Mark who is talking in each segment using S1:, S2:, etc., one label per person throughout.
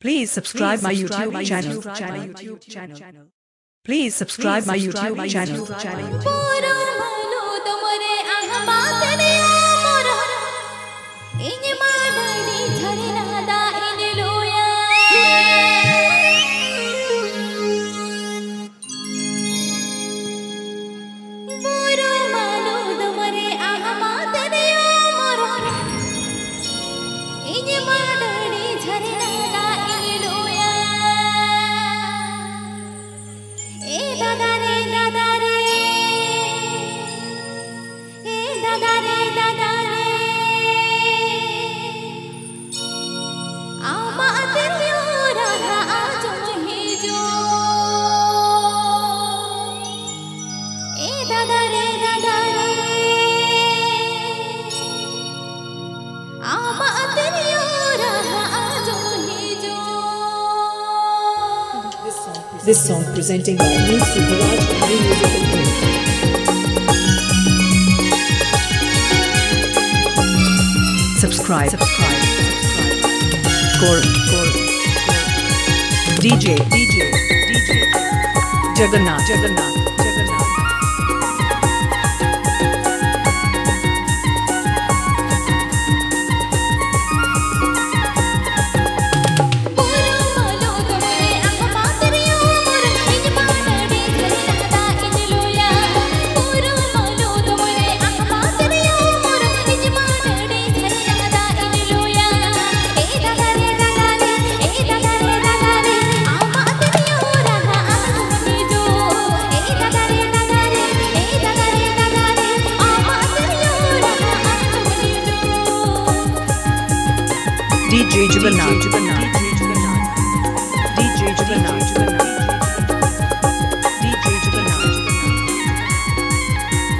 S1: Please subscribe my YouTube channel. Please subscribe my YouTube channel.
S2: This song presenting the new Superraj Music Group.
S1: subscribe. Subscribe. Core. Core. DJ. DJ. DJ. Jagannath. Jagannath. DJ Jagannath Jagannath DJ Jagannath Jagannath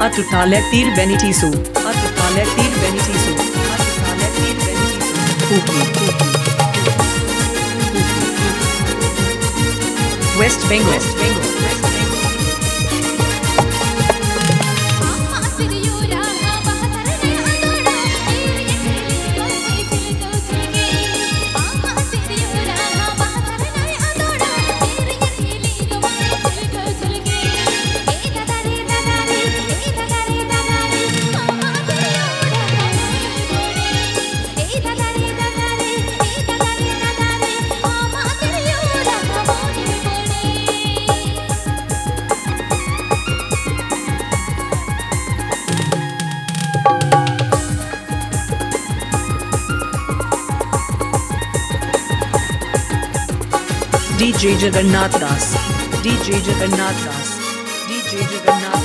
S1: Atutaale Peer Benity Su Atutaale Peer Benity Su Atutaale Peer Benity Su Pookie Pookie West Bengal
S3: West Bengal
S1: DJ Jagannath Das. DJ Jagannath Das. DJ Jagannath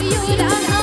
S1: yêu đã